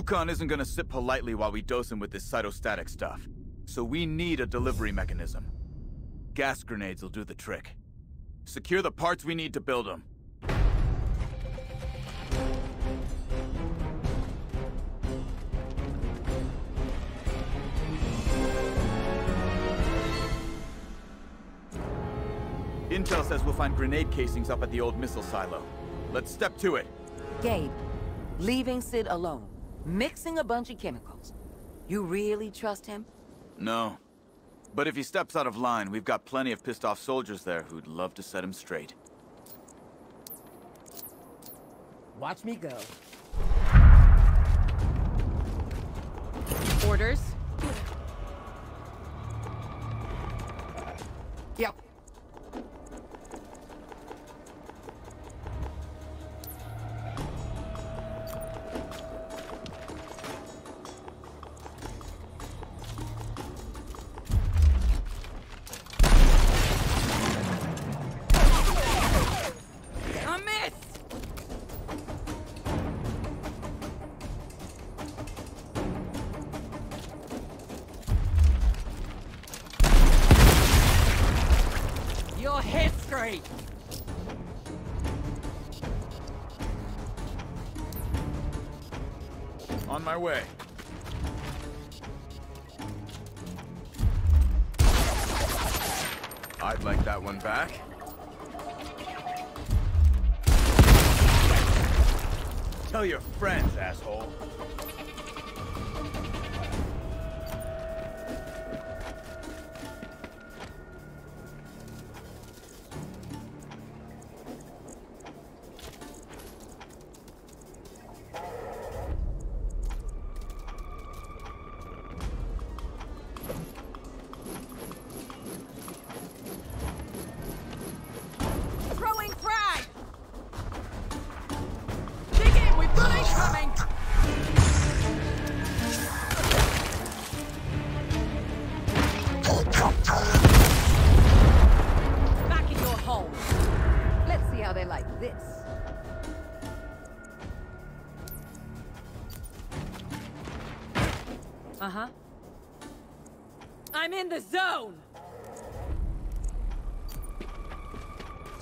Ukkon isn't gonna sit politely while we dose him with this cytostatic stuff. So we need a delivery mechanism. Gas grenades will do the trick. Secure the parts we need to build them. Intel says we'll find grenade casings up at the old missile silo. Let's step to it. Gabe, leaving Sid alone, mixing a bunch of chemicals. You really trust him? No. But if he steps out of line, we've got plenty of pissed off soldiers there who'd love to set him straight. Watch me go. Orders? History! On my way. I'd like that one back. Tell your friends, asshole.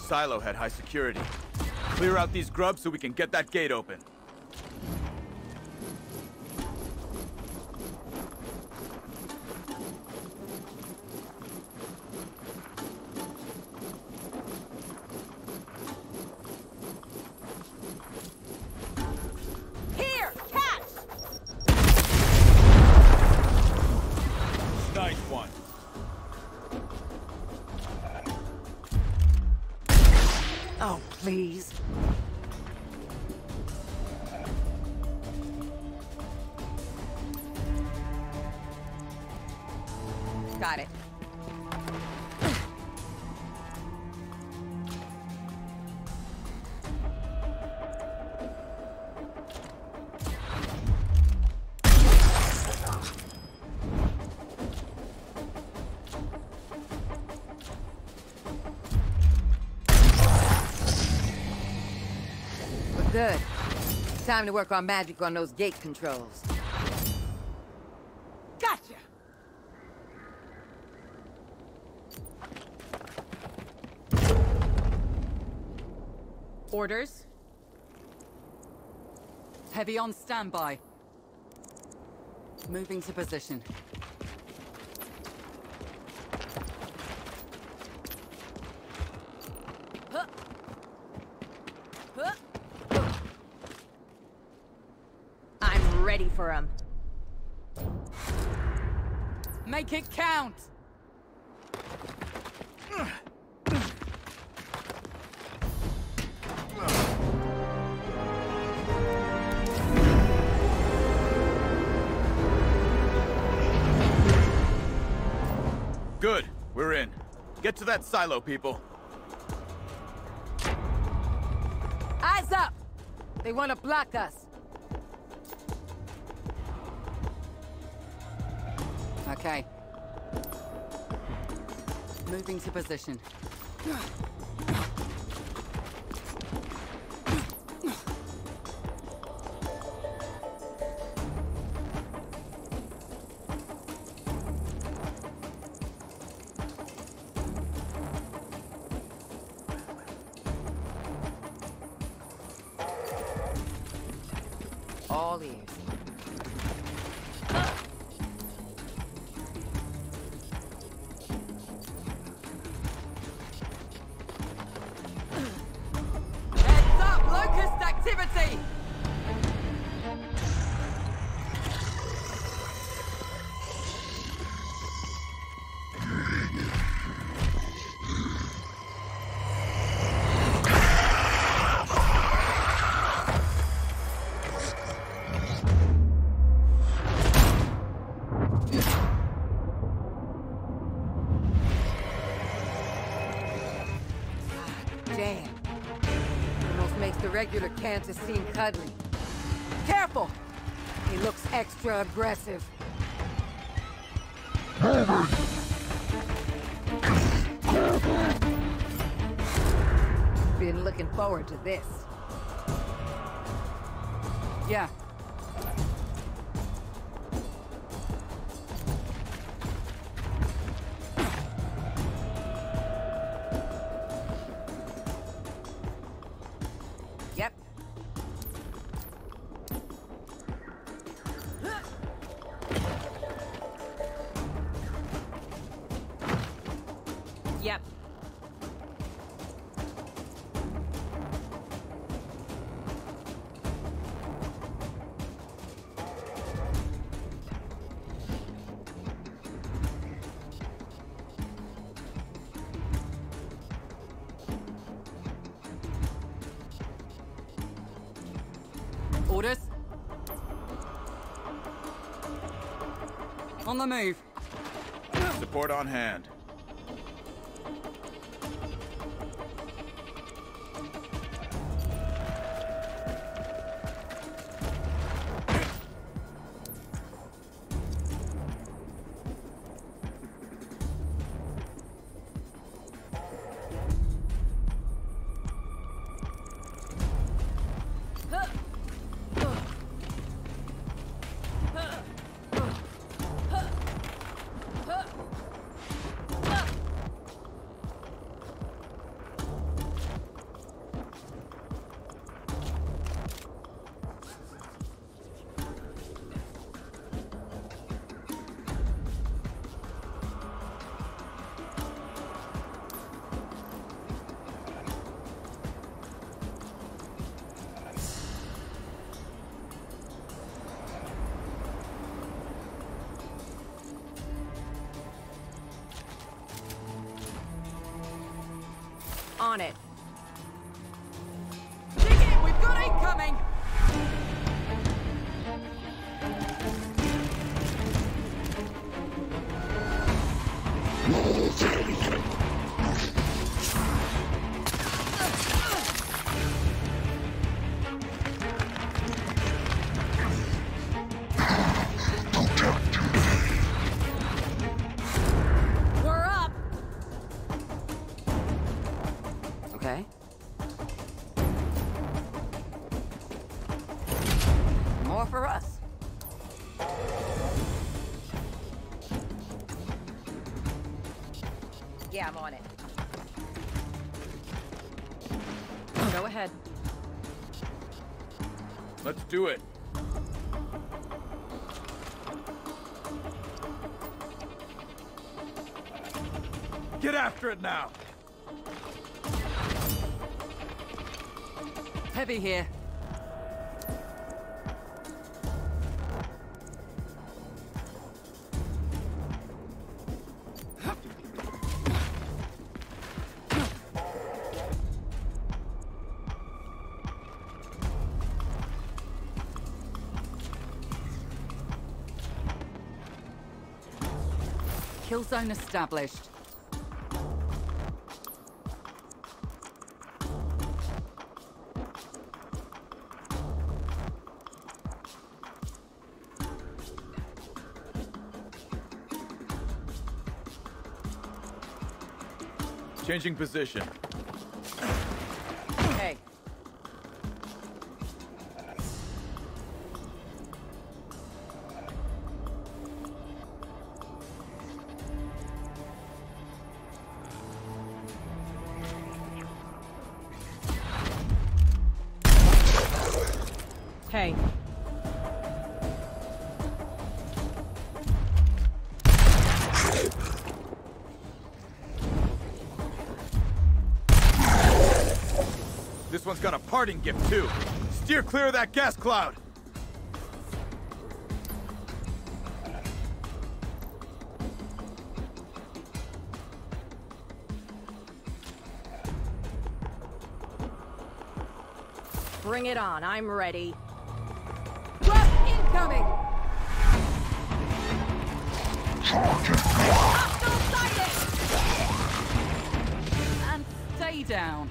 Silo had high security. Clear out these grubs so we can get that gate open. Good. Time to work our magic on those gate controls. Gotcha! Orders? Heavy on standby. Moving to position. Huh. Huh. I'm ready for him. Make it count! Good. We're in. Get to that silo, people. Eyes up! They want to block us. Okay. Moving to position. All ears. Regular Cantus seem cuddly. Careful! He looks extra aggressive. Been looking forward to this. Yeah. On the move. Support on hand. On it. Dig in! We've got incoming! We're Get after it now! Heavy here. Kill zone established. Changing position. Parting gift, too. Steer clear of that gas cloud! Bring it on, I'm ready. Drop incoming! Hostile sighted! And stay down.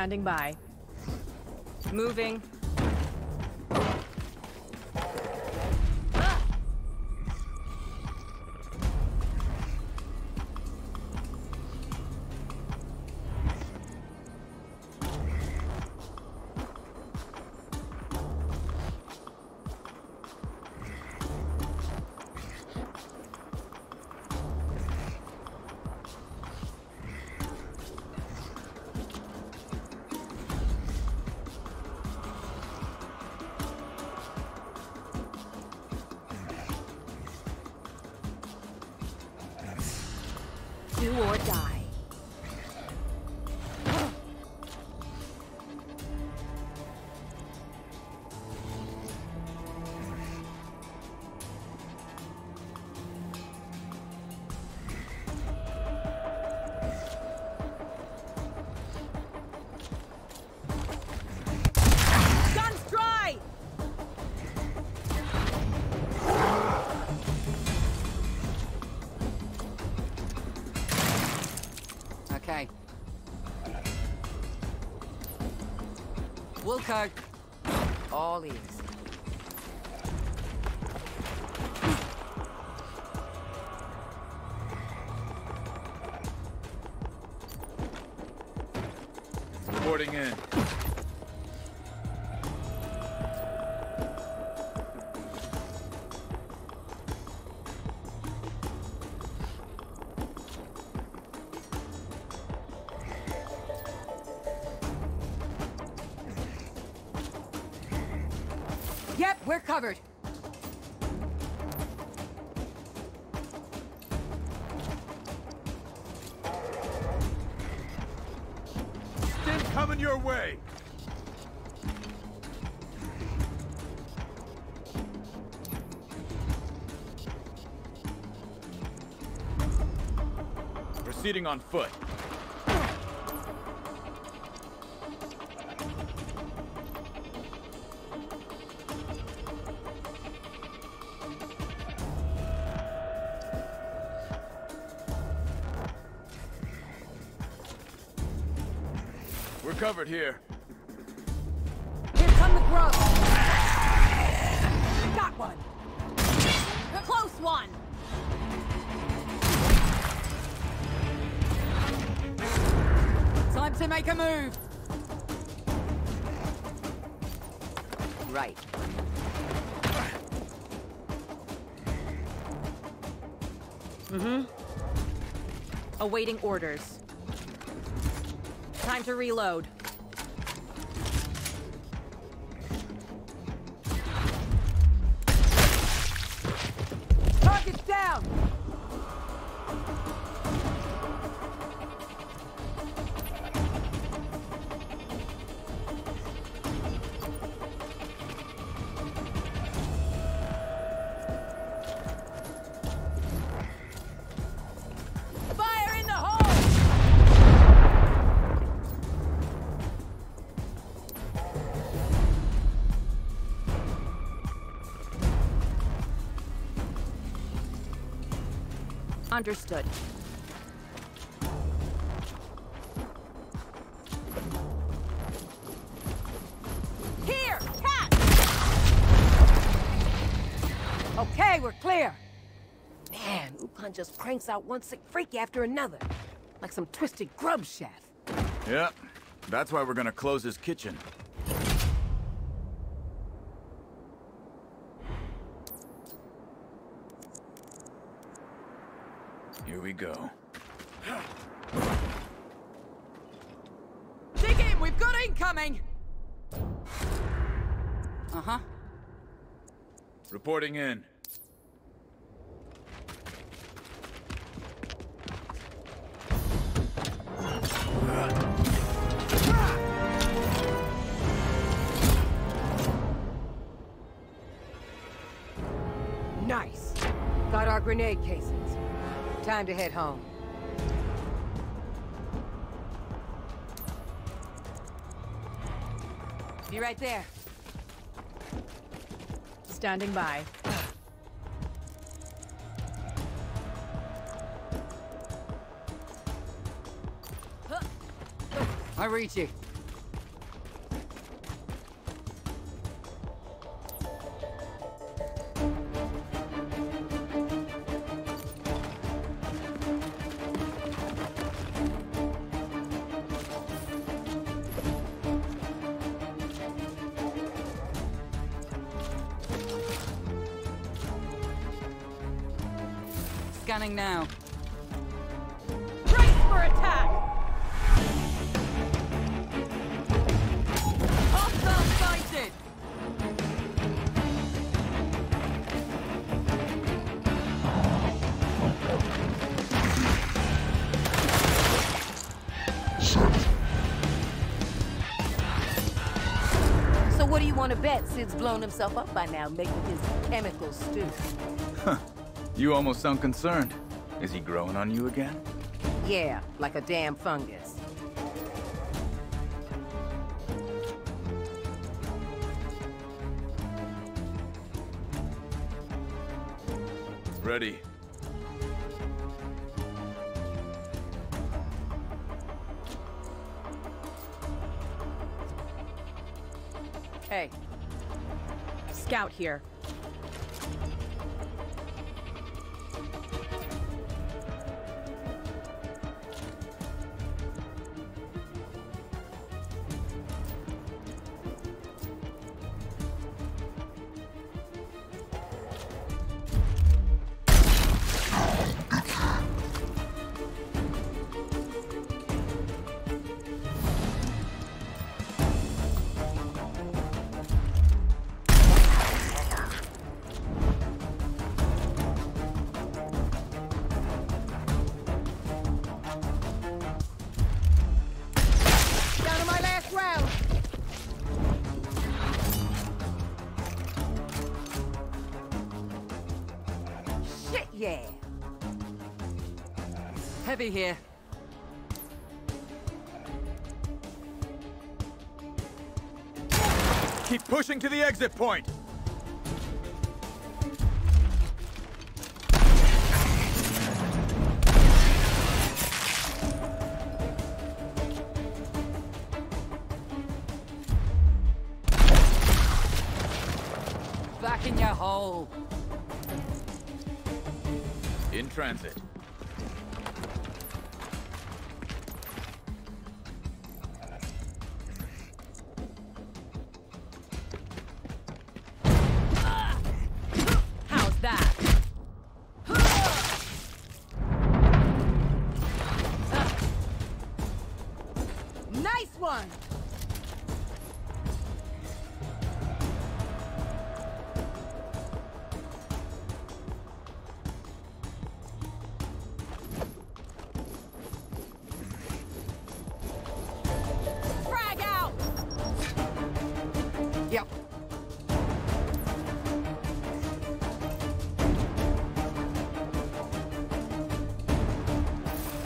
Standing by. Moving. Wilco, All ears. Reporting in. Way! Proceeding on foot. Covered here. Here come the grubs! Got one! Close one! time to make a move. Right. Mm-hmm. Awaiting orders. Time to reload. Understood. Here! Catch! Okay, we're clear. Man, Ukkon just cranks out one sick freak after another. Like some twisted grub chef. Yep. That's why we're gonna close his kitchen. Go. Dig in! We've got incoming! Uh-huh. Reporting in. Nice. Got our grenade casings. Time to head home. Be right there. Standing by. I reach you. Scanning now. Brace for attack! Hostile sighted! So what do you want to bet Sid's blown himself up by now, making his chemical stew? You almost sound concerned. Is he growing on you again? Yeah, like a damn fungus. Ready. Hey, Scout here. Heavy here. Keep pushing to the exit point! Back in your hole. In transit. Yep.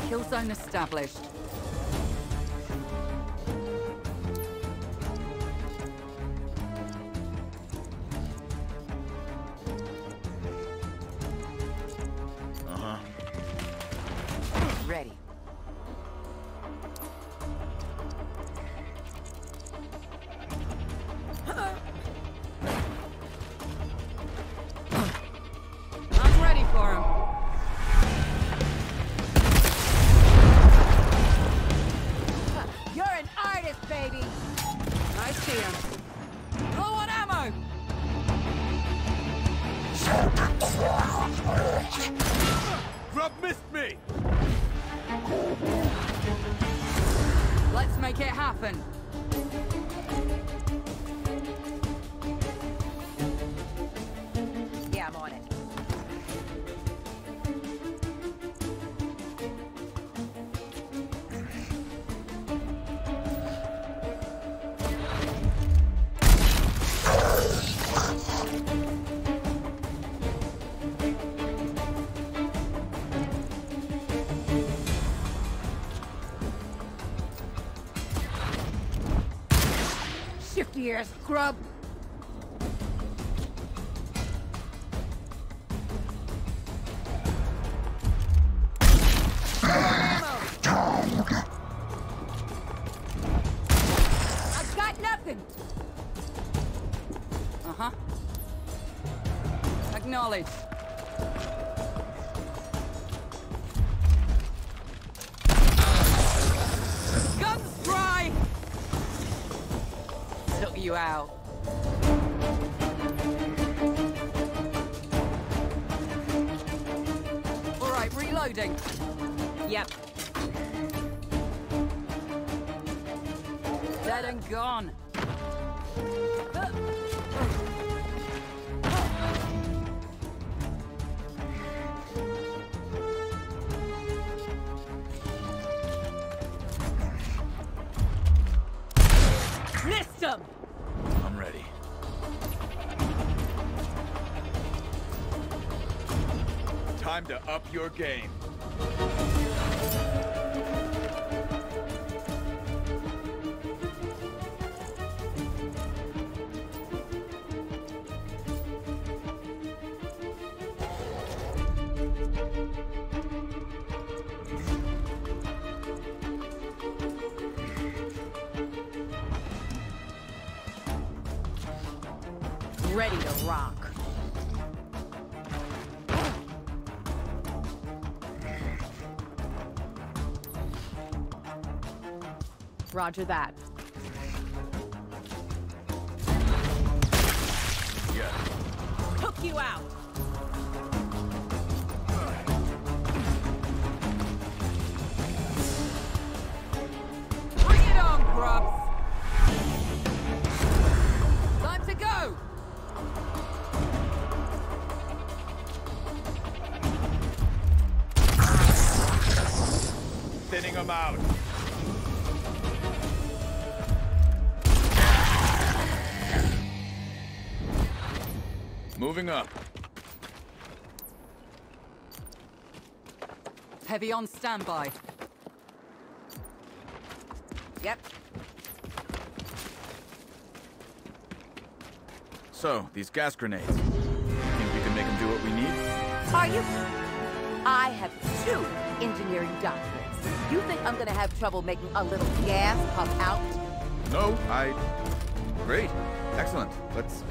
Kill zone established. Gears, grub! Dead and gone. Missed him! I'm ready. Time to up your game. Ready to rock. Roger that. Yeah. Took you out! Moving up. Heavy on standby. Yep. So, these gas grenades. Think we can make them do what we need? Are you? I have two engineering doctorates. You think I'm gonna have trouble making a little gas pop out? No, I... Great. Excellent. Let's.